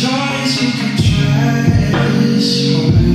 tries, you can try this for.